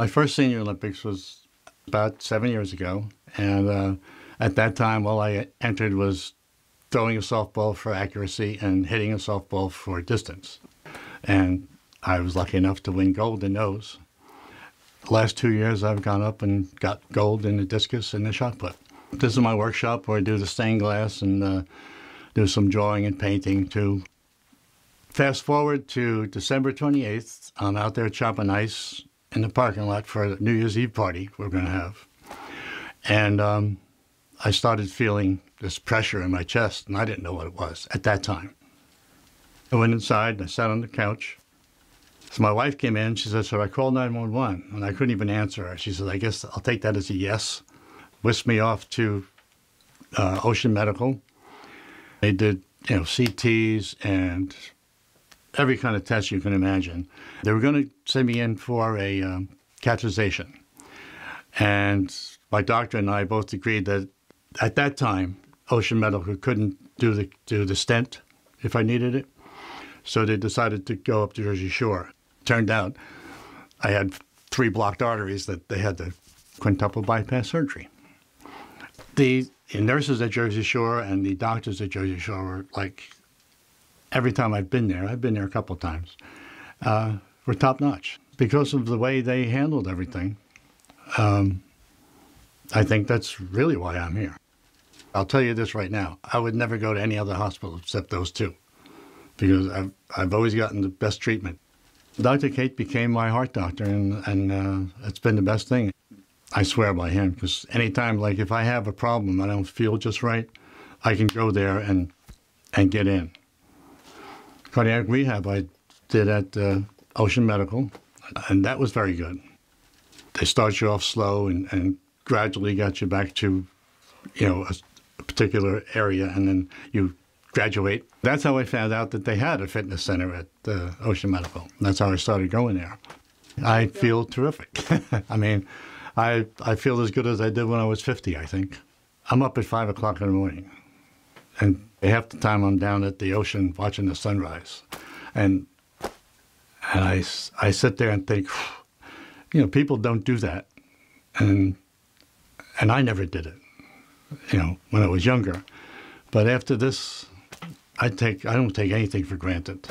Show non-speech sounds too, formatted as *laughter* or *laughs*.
My first Senior Olympics was about seven years ago, and uh, at that time, all I entered was throwing a softball for accuracy and hitting a softball for distance. And I was lucky enough to win gold in those. The last two years, I've gone up and got gold in the discus and the shot put. This is my workshop where I do the stained glass and uh, do some drawing and painting too. Fast forward to December 28th, I'm out there chopping ice in the parking lot for a New Year's Eve party we're going to have. And um, I started feeling this pressure in my chest, and I didn't know what it was at that time. I went inside and I sat on the couch. So my wife came in. She said, Should I called 911? And I couldn't even answer her. She said, I guess I'll take that as a yes. Whisked me off to uh, Ocean Medical. They did, you know, CTs and every kind of test you can imagine. They were going to send me in for a um, catheterization. And my doctor and I both agreed that at that time, Ocean Medical couldn't do the, do the stent if I needed it. So they decided to go up to Jersey Shore. Turned out I had three blocked arteries that they had to quintuple bypass surgery. The nurses at Jersey Shore and the doctors at Jersey Shore were like, every time I've been there, I've been there a couple of times, uh, were top notch because of the way they handled everything. Um, I think that's really why I'm here. I'll tell you this right now. I would never go to any other hospital except those two because I've, I've always gotten the best treatment. Dr. Kate became my heart doctor, and, and uh, it's been the best thing. I swear by him because anytime, like if I have a problem, I don't feel just right, I can go there and, and get in. Cardiac rehab I did at uh, Ocean Medical, and that was very good. They start you off slow and, and gradually got you back to, you know, a, a particular area, and then you graduate. That's how I found out that they had a fitness center at uh, Ocean Medical. That's how I started going there. I feel terrific. *laughs* I mean, I, I feel as good as I did when I was 50, I think. I'm up at 5 o'clock in the morning. And half the time I'm down at the ocean watching the sunrise. And, and I, I sit there and think, *sighs* you know, people don't do that. And, and I never did it, you know, when I was younger. But after this, I take I don't take anything for granted.